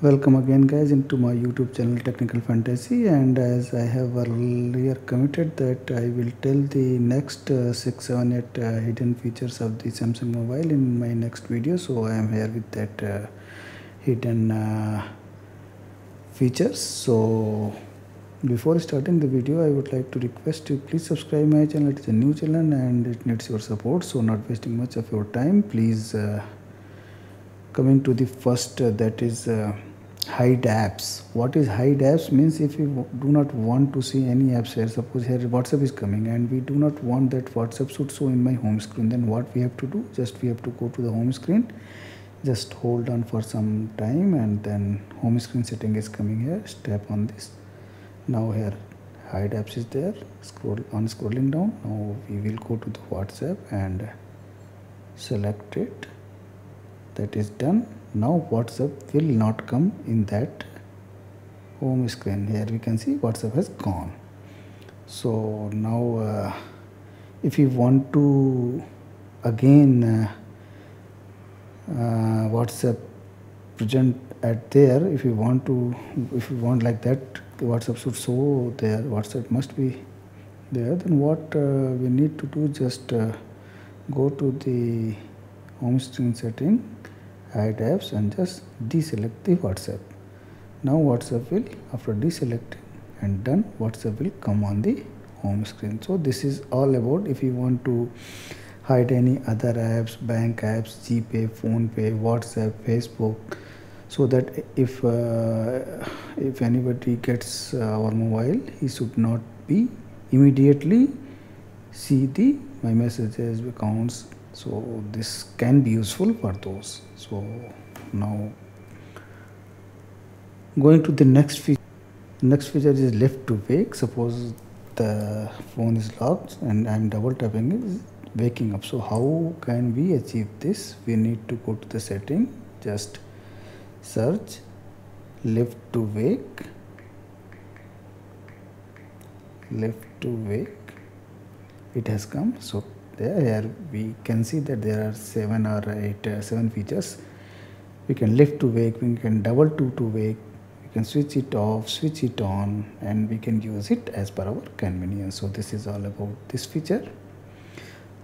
welcome again guys into my youtube channel technical fantasy. And as i have earlier committed that i will tell the next uh, 6 7 8 uh, hidden features of the samsung mobile in my next video. So i am here with that uh, hidden uh, features. So before starting the video i would like to request you please subscribe my channel. It is a new channel and it needs your support. So not wasting much of your time please uh, coming to the first uh, that is hide apps. What is hide apps means if you do not want to see any apps here suppose here whatsapp is coming and we do not want that whatsapp should show in my home screen then what we have to do? Just we have to go to the home screen. Just hold on for some time and then home screen setting is coming here. Tap on this. Now here hide apps is there. Scroll on scrolling down now we will go to the whatsapp and select it that is done. Now whatsapp will not come in that home screen. Here we can see whatsapp has gone. So now uh, if you want to again uh, uh, whatsapp present at there if you want to if you want like that whatsapp should show there. Whatsapp must be there. Then what uh, we need to do just uh, go to the home screen setting hide apps and just deselect the whatsapp. Now whatsapp will after deselecting and done whatsapp will come on the home screen. So this is all about if you want to hide any other apps bank apps gpay PhonePe whatsapp facebook. So that if uh, if anybody gets uh, our mobile he should not be immediately see the my messages accounts so this can be useful for those. So now going to the next feature next feature is lift to wake. Suppose the phone is locked and i'm double tapping is waking up. So how can we achieve this? We need to go to the setting just search lift to wake lift to wake. It has come. So there here we can see that there are seven or eight uh, seven features. We can lift to wake we can double to to wake. We can switch it off switch it on and we can use it as per our convenience. So this is all about this feature.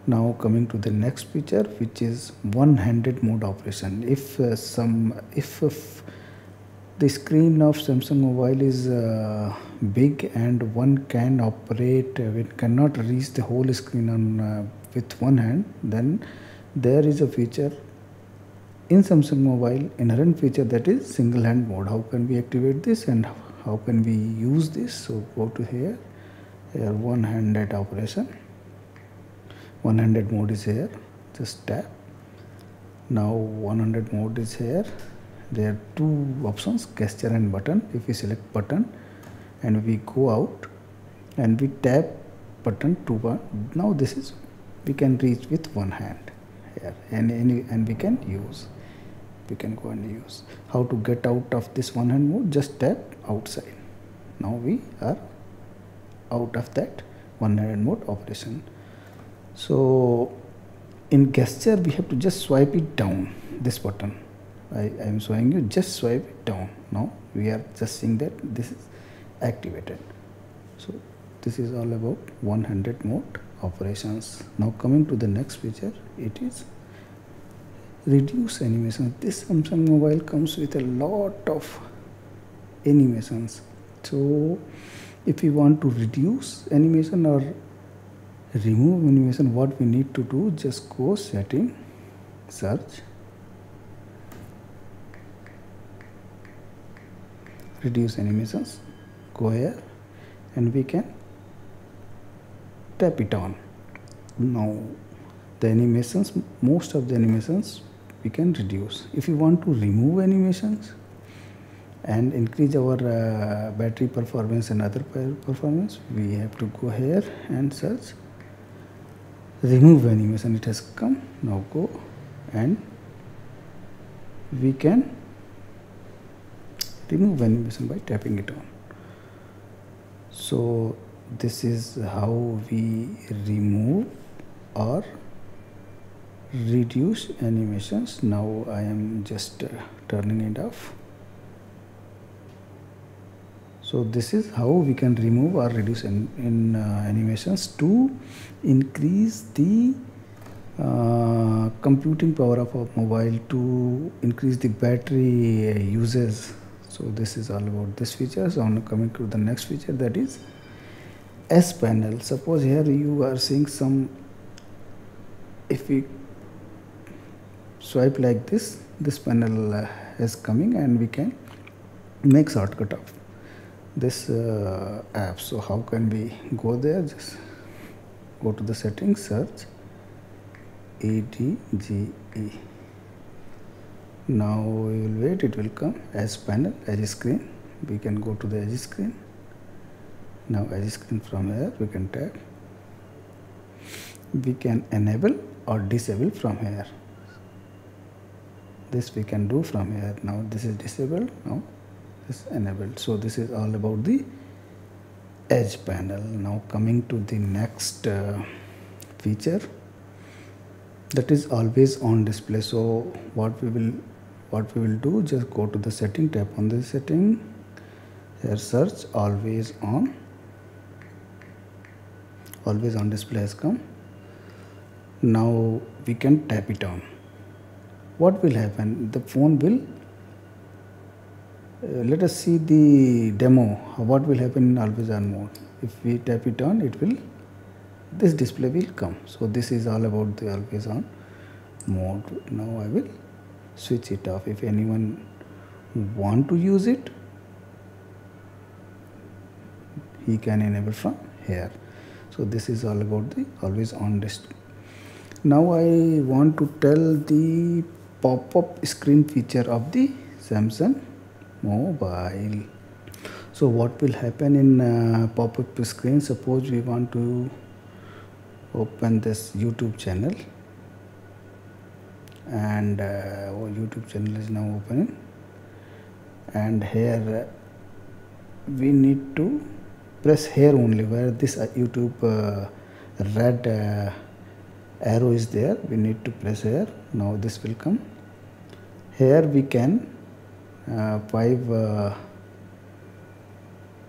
Now coming to the next feature which is one-handed mode operation. If uh, some if, if the screen of Samsung mobile is uh, big and one can operate uh, it cannot reach the whole screen on uh, with one hand then there is a feature in Samsung mobile inherent feature that is single hand mode. How can we activate this and how can we use this? So go to here here one handed operation. One handed mode is here just tap. Now 100 mode is here. There are two options gesture and button. If we select button and we go out and we tap button to one now this is we can reach with one hand here. And any and we can use we can go and use. How to get out of this one hand mode? Just tap outside. Now we are out of that one hand mode operation. So in gesture we have to just swipe it down this button. I, I am showing you just swipe it down. Now we are just seeing that this is activated. So this is all about one-handed mode operations. Now coming to the next feature it is reduce animation. This samsung mobile comes with a lot of animations. So if we want to reduce animation or remove animation what we need to do just go setting search. Reduce animations. Go here and we can tap it on. Now the animations most of the animations we can reduce. If you want to remove animations and increase our uh, battery performance and other performance we have to go here and search. Remove animation it has come. Now go and we can remove animation by tapping it on. So this is how we remove or reduce animations. Now I am just uh, turning it off. So this is how we can remove or reduce in, in uh, animations to increase the uh, computing power of our mobile to increase the battery uses. So this is all about this feature. So i'm coming to the next feature that is s panel. Suppose here you are seeing some if we swipe like this this panel uh, is coming and we can make shortcut of this uh, app. So how can we go there? Just go to the settings search edge now we will wait. It will come. Edge panel edge screen. We can go to the edge screen now edge screen from here. We can tap we can enable or disable from here. This we can do from here. Now this is disabled. Now this is enabled. So this is all about the edge panel. Now coming to the next uh, feature. That is always on display. So what we will what we will do just go to the setting tap on the setting. Here search always on always on display has come. Now we can tap it on. What will happen? The phone will uh, let us see the demo. What will happen in always on mode? If we tap it on it will this display will come. So this is all about the always on mode. Now I will switch it off. If anyone want to use it he can enable from here so this is all about the always on display now I want to tell the pop-up screen feature of the Samsung mobile. So what will happen in uh, pop-up screen? Suppose we want to open this youtube channel. And uh, our youtube channel is now opening. And here uh, we need to press here only where this uh, youtube uh, red uh, arrow is there. We need to press here. Now this will come. Here we can uh, five uh,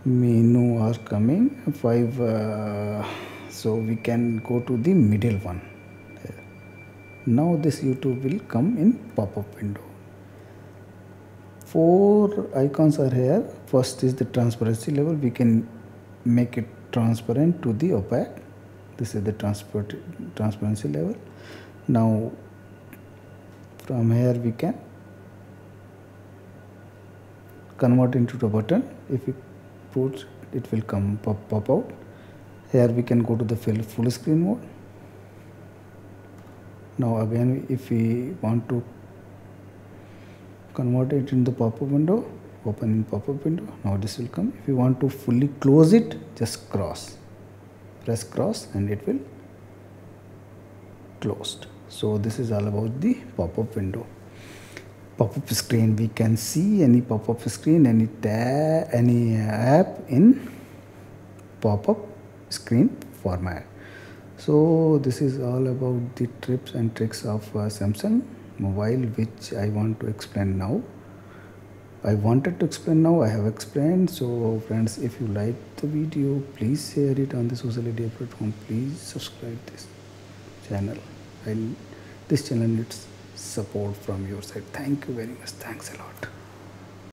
menu are coming. Five uh, so we can go to the middle one. Now this youtube will come in pop-up window. Four icons are here. First is the transparency level. We can make it transparent to the opaque. This is the transparency level. Now from here we can convert into a button. If we put it will come pop, pop out. Here we can go to the full, full screen mode. Now again if we want to convert it in the pop-up window open in pop-up window. Now this will come. If you want to fully close it just cross. Press cross and it will closed. So this is all about the pop-up window. Pop-up screen we can see any pop-up screen any tab any app in pop-up screen format. So this is all about the tips and tricks of uh, samsung mobile which i want to explain now i wanted to explain now i have explained. So friends if you like the video please share it on the social media platform. Please subscribe this channel. And this channel needs support from your side. Thank you very much. Thanks a lot